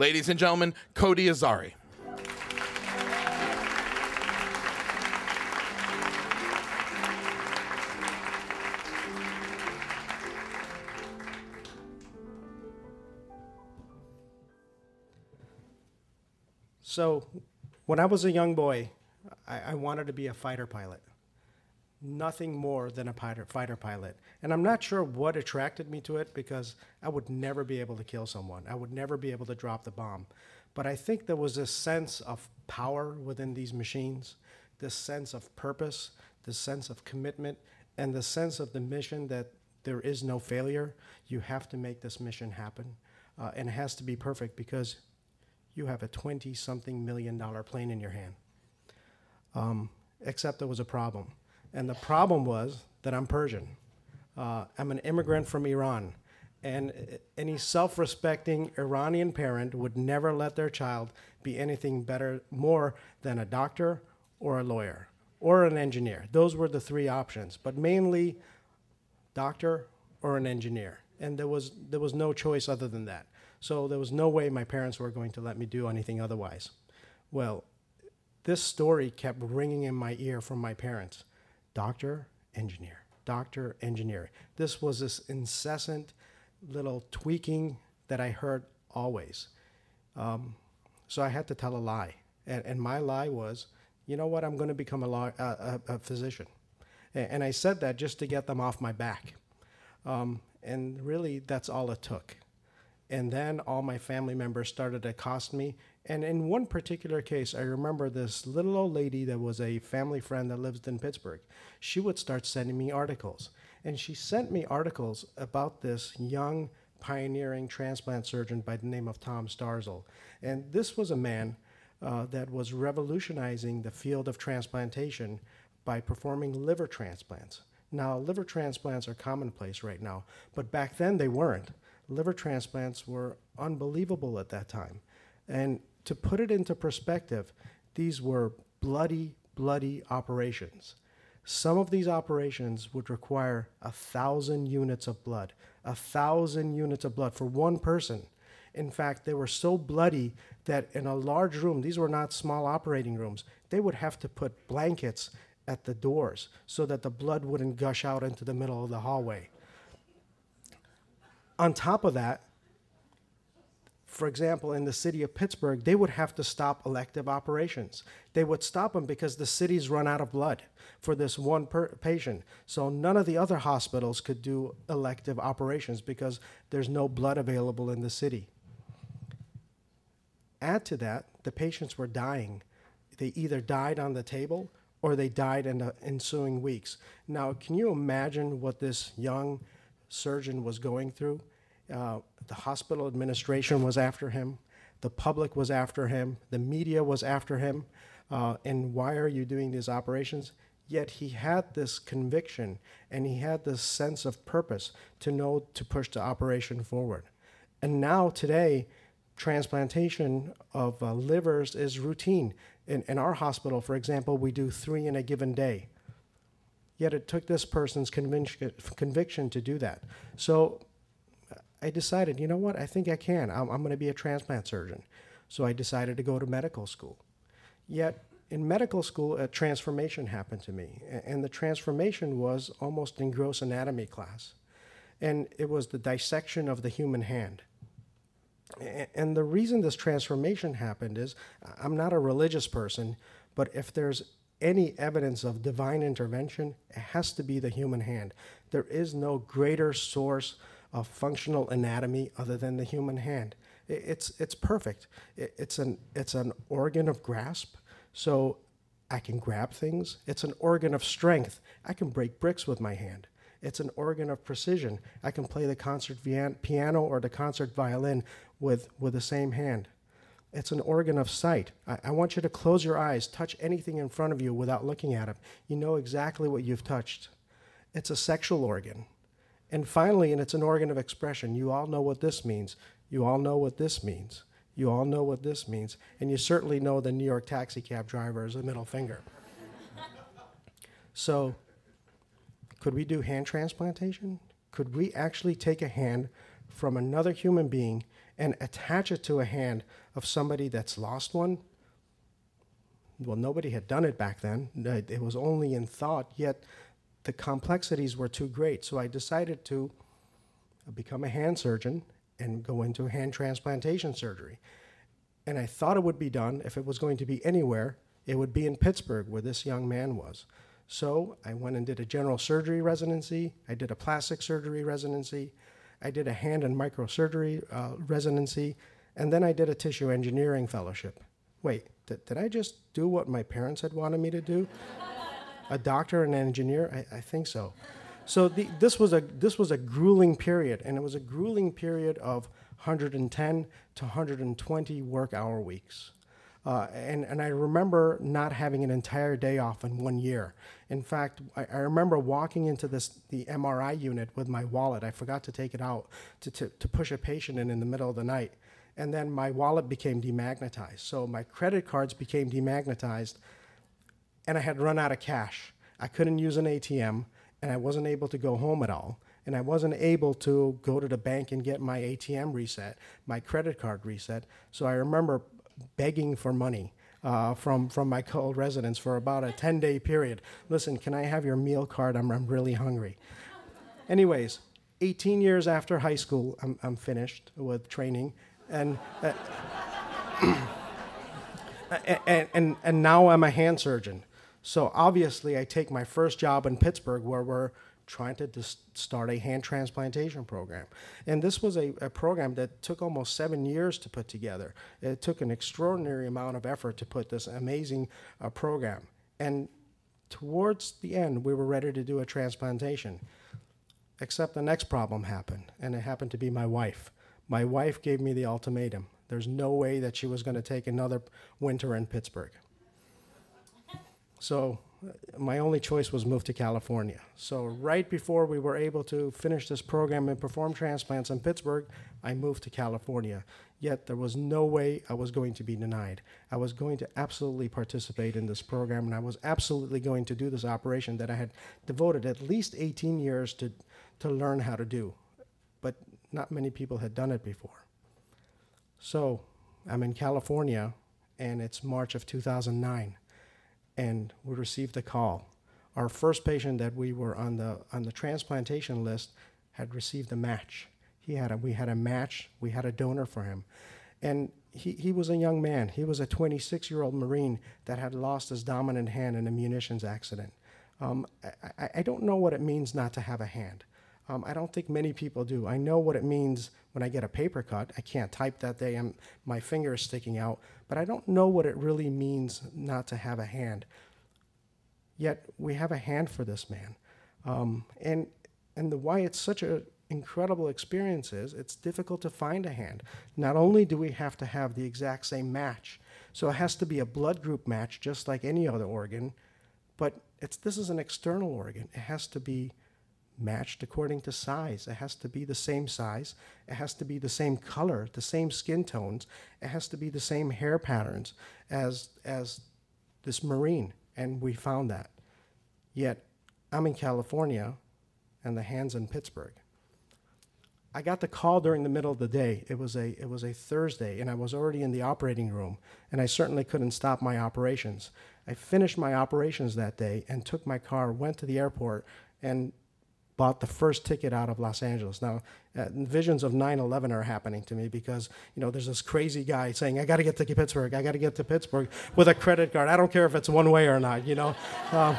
Ladies and gentlemen, Kodi Azari. So, when I was a young boy, I, I wanted to be a fighter pilot. Nothing more than a fighter, pilot. And I'm not sure what attracted me to it because I would never be able to kill someone. I would never be able to drop the bomb. But I think there was this sense of power within these machines, this sense of purpose, this sense of commitment, and the sense of the mission that there is no failure. You have to make this mission happen. Uh, and it has to be perfect because you have a 20 something million dollar plane in your hand. Um, except there was a problem. And the problem was that I'm Persian. Uh, I'm an immigrant from Iran. And any self respecting Iranian parent would never let their child be anything better, more than a doctor or a lawyer or an engineer. Those were the three options, but mainly doctor or an engineer. And there was, there was no choice other than that. So there was no way my parents were going to let me do anything otherwise. Well, this story kept ringing in my ear from my parents doctor, engineer, doctor, engineer. This was this incessant little tweaking that I heard always. Um, so I had to tell a lie. And, and my lie was, you know what, I'm going to become a, law, a, a, physician. And, and, I said that just to get them off my back. Um, and really, that's all it took. And then all my family members started to accost me. And in one particular case, I remember this little old lady that was a family friend that lives in Pittsburgh. She would start sending me articles. And she sent me articles about this young, pioneering transplant surgeon by the name of Tom Starzl. And this was a man uh, that was revolutionizing the field of transplantation by performing liver transplants. Now, liver transplants are commonplace right now, but back then they weren't liver transplants were unbelievable at that time. And to put it into perspective, these were bloody, bloody operations. Some of these operations would require a thousand units of blood, a thousand units of blood for one person. In fact, they were so bloody that in a large room, these were not small operating rooms, they would have to put blankets at the doors so that the blood wouldn't gush out into the middle of the hallway. On top of that, for example, in the city of Pittsburgh, they would have to stop elective operations. They would stop them because the city's run out of blood for this one patient. So none of the other hospitals could do elective operations because there's no blood available in the city. Add to that, the patients were dying. They either died on the table or they died in the ensuing weeks. Now, can you imagine what this young surgeon was going through? Uh, the hospital administration was after him. The public was after him. The media was after him. Uh, and why are you doing these operations? Yet he had this conviction and he had this sense of purpose to know to push the operation forward. And now, today, transplantation of uh, livers is routine. In, in our hospital, for example, we do three in a given day. Yet it took this person's conviction, conviction to do that. So I decided, you know what, I think I can. I'm, I'm going to be a transplant surgeon. So I decided to go to medical school. Yet in medical school, a transformation happened to me. And the transformation was almost in gross anatomy class. And it was the dissection of the human hand. And the reason this transformation happened is I'm not a religious person, but if there's any evidence of divine intervention, it has to be the human hand. There is no greater source of functional anatomy other than the human hand. It's, it's perfect. It's an, it's an organ of grasp, so I can grab things. It's an organ of strength. I can break bricks with my hand. It's an organ of precision. I can play the concert piano or the concert violin with, with the same hand. It's an organ of sight. I, I, want you to close your eyes, touch anything in front of you without looking at it. You know exactly what you've touched. It's a sexual organ. And finally, and it's an organ of expression, you all know what this means. You all know what this means. You all know what this means. And you certainly know the New York taxi cab driver is a middle finger. so, could we do hand transplantation? Could we actually take a hand from another human being and attach it to a hand of somebody that's lost one, well, nobody had done it back then. It was only in thought, yet the complexities were too great. So I decided to become a hand surgeon and go into hand transplantation surgery. And I thought it would be done. If it was going to be anywhere, it would be in Pittsburgh, where this young man was. So I went and did a general surgery residency. I did a plastic surgery residency. I did a hand and microsurgery uh, residency. And then I did a tissue engineering fellowship. Wait, did, did I just do what my parents had wanted me to do? a doctor and an engineer? I, I think so. So the, this was a this was a grueling period, and it was a grueling period of 110 to 120 work hour weeks. Uh, and, and I remember not having an entire day off in one year. In fact, I, I remember walking into this the MRI unit with my wallet. I forgot to take it out to, to, to push a patient in in the middle of the night. And then my wallet became demagnetized. So my credit cards became demagnetized, and I had run out of cash. I couldn't use an ATM, and I wasn't able to go home at all. And I wasn't able to go to the bank and get my ATM reset, my credit card reset. So I remember begging for money uh, from, from my co residents for about a 10 day period. Listen, can I have your meal card? I'm, I'm really hungry. Anyways, 18 years after high school, I'm, I'm finished with training. And, uh, and, and, and now I'm a hand surgeon. So obviously, I take my first job in Pittsburgh where we're trying to start a hand transplantation program. And this was a, a program that took almost seven years to put together. It took an extraordinary amount of effort to put this amazing uh, program. And towards the end, we were ready to do a transplantation. Except the next problem happened, and it happened to be my wife. My wife gave me the ultimatum. There's no way that she was going to take another winter in Pittsburgh. So my only choice was move to California. So right before we were able to finish this program and perform transplants in Pittsburgh, I moved to California. Yet there was no way I was going to be denied. I was going to absolutely participate in this program, and I was absolutely going to do this operation that I had devoted at least 18 years to, to learn how to do. But not many people had done it before. So I'm in California, and it's March of 2009 and we received a call. Our first patient that we were on the on the transplantation list had received a match. He had a, we had a match. We had a donor for him, and he, he was a young man. He was a 26 year old Marine that had lost his dominant hand in a munitions accident. Um, I, I don't know what it means not to have a hand. Um, I don't think many people do. I know what it means when I get a paper cut. I can't type that day. I'm, my finger is sticking out. But I don't know what it really means not to have a hand. Yet we have a hand for this man. Um, and and the why it's such an incredible experience is it's difficult to find a hand. Not only do we have to have the exact same match, so it has to be a blood group match just like any other organ, but it's this is an external organ. It has to be matched according to size. It has to be the same size. It has to be the same color, the same skin tones. It has to be the same hair patterns as, as this Marine. And we found that. Yet I'm in California and the hand's in Pittsburgh. I got the call during the middle of the day. It was a it was a Thursday, and I was already in the operating room, and I certainly couldn't stop my operations. I finished my operations that day and took my car, went to the airport, and bought the first ticket out of Los Angeles. Now, uh, visions of 9/11 are happening to me because you know there's this crazy guy saying, "I got to get to Pittsburgh. I got to get to Pittsburgh with a credit card. I don't care if it's one way or not." You know. Um,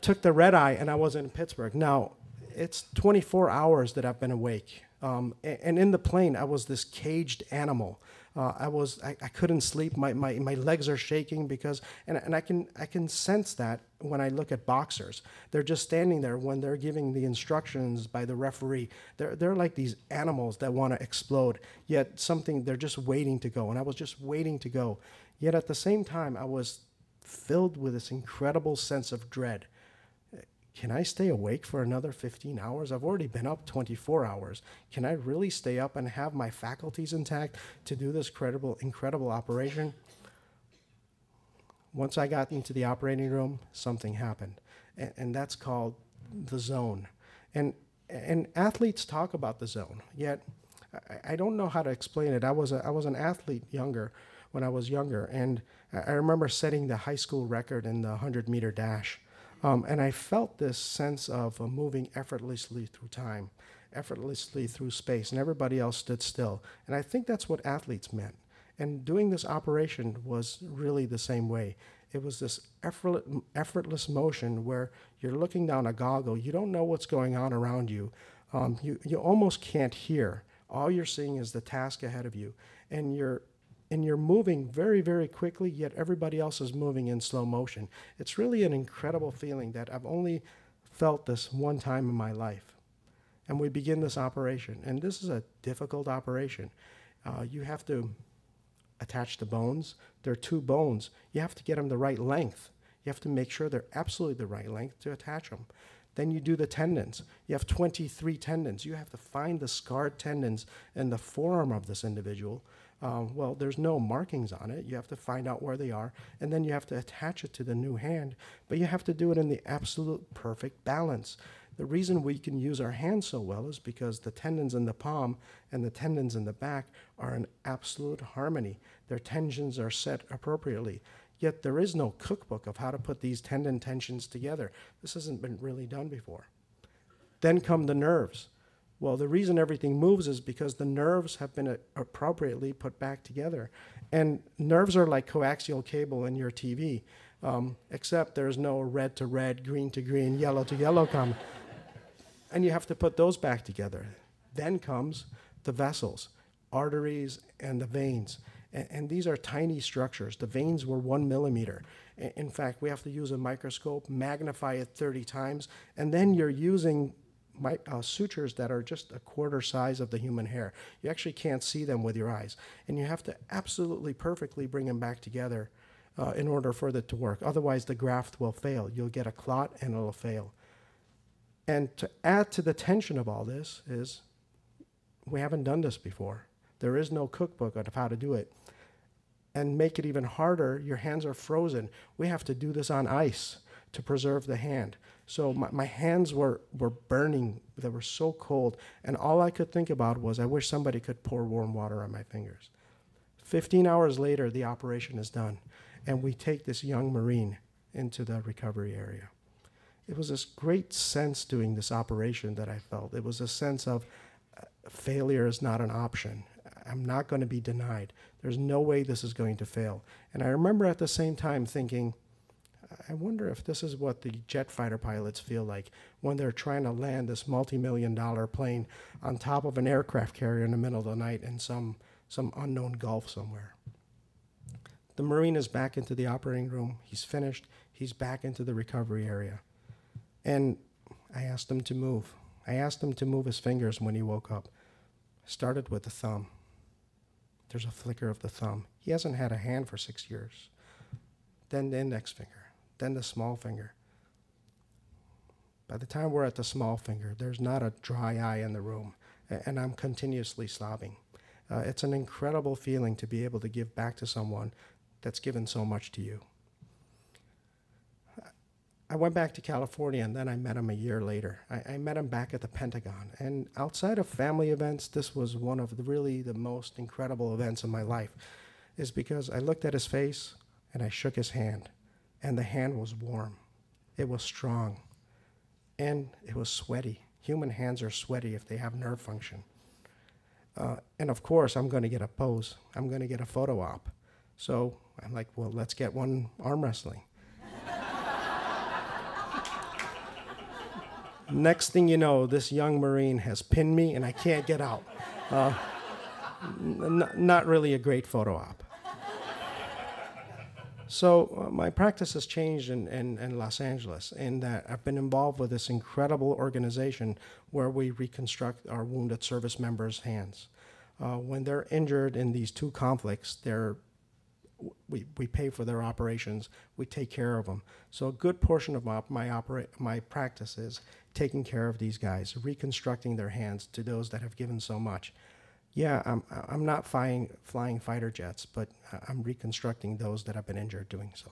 took the red eye and I was in Pittsburgh. Now, it's 24 hours that I've been awake. Um, and, and in the plane, I was this caged animal. Uh, I was I, I couldn't sleep. My, my, my legs are shaking because and, and I can I can sense that when I look at boxers. They're just standing there when they're giving the instructions by the referee. They're they're like these animals that want to explode. Yet something they're just waiting to go. And I was just waiting to go. Yet at the same time I was filled with this incredible sense of dread can I stay awake for another 15 hours? I've already been up 24 hours. Can I really stay up and have my faculties intact to do this credible, incredible operation? Once I got into the operating room, something happened. And, and that's called the zone. And and athletes talk about the zone, yet I, I don't know how to explain it. I was a, I was an athlete younger when I was younger, and I remember setting the high school record in the 100 meter dash. Um, and I felt this sense of uh, moving effortlessly through time, effortlessly through space, and everybody else stood still. And I think that's what athletes meant. And doing this operation was really the same way. It was this effort, effortless motion where you're looking down a goggle, you don't know what's going on around you, um, you, you almost can't hear. All you're seeing is the task ahead of you. And you're and you're moving very, very quickly, yet everybody else is moving in slow motion. It's really an incredible feeling that I've only felt this one time in my life. And we begin this operation. And this is a difficult operation. Uh, you have to attach the bones. There are two bones. You have to get them the right length. You have to make sure they're absolutely the right length to attach them. Then you do the tendons. You have 23 tendons. You have to find the scarred tendons in the forearm of this individual um, well, there's no markings on it. You have to find out where they are, and then you have to attach it to the new hand. But you have to do it in the absolute perfect balance. The reason we can use our hands so well is because the tendons in the palm and the tendons in the back are in absolute harmony. Their tensions are set appropriately. Yet there is no cookbook of how to put these tendon tensions together. This hasn't been really done before. Then come the nerves. Well, the reason everything moves is because the nerves have been uh, appropriately put back together. And nerves are like coaxial cable in your TV, um, except there's no red to red, green to green, yellow to yellow come. and you have to put those back together. Then comes the vessels, arteries, and the veins. And, and these are tiny structures. The veins were one millimeter. In fact, we have to use a microscope, magnify it 30 times, and then you're using my, uh, sutures that are just a quarter size of the human hair. You actually can't see them with your eyes. And you have to absolutely perfectly bring them back together uh, in order for it to work. Otherwise, the graft will fail. You'll get a clot and it'll fail. And to add to the tension of all this is we haven't done this before. There is no cookbook of how to do it. And make it even harder, your hands are frozen. We have to do this on ice to preserve the hand. So my, my hands were, were burning. They were so cold. And all I could think about was, I wish somebody could pour warm water on my fingers. 15 hours later, the operation is done. And we take this young Marine into the recovery area. It was this great sense doing this operation that I felt. It was a sense of uh, failure is not an option. I'm not going to be denied. There's no way this is going to fail. And I remember at the same time thinking, I wonder if this is what the jet fighter pilots feel like when they're trying to land this multi-million dollar plane on top of an aircraft carrier in the middle of the night in some, some unknown gulf somewhere. The Marine is back into the operating room. He's finished. He's back into the recovery area. And I asked him to move. I asked him to move his fingers when he woke up. Started with the thumb. There's a flicker of the thumb. He hasn't had a hand for six years. Then the index finger then the small finger. By the time we're at the small finger, there's not a dry eye in the room, and I'm continuously sobbing. Uh, it's an incredible feeling to be able to give back to someone that's given so much to you. I went back to California and then I met him a year later. I, I, met him back at the Pentagon. And outside of family events, this was one of the really the most incredible events of my life, is because I looked at his face and I shook his hand and the hand was warm. It was strong. And it was sweaty. Human hands are sweaty if they have nerve function. Uh, and of course, I'm going to get a pose. I'm going to get a photo op. So I'm like, well, let's get one arm wrestling. Next thing you know, this young Marine has pinned me and I can't get out. Uh, not really a great photo op. So uh, my practice has changed in, in, in, Los Angeles in that I've been involved with this incredible organization where we reconstruct our wounded service members' hands. Uh, when they're injured in these two conflicts, they're, we, we pay for their operations, we take care of them. So a good portion of my, my, opera, my practice is taking care of these guys, reconstructing their hands to those that have given so much. Yeah, I'm, I'm not flying, flying fighter jets, but uh, I'm reconstructing those that have been injured doing so.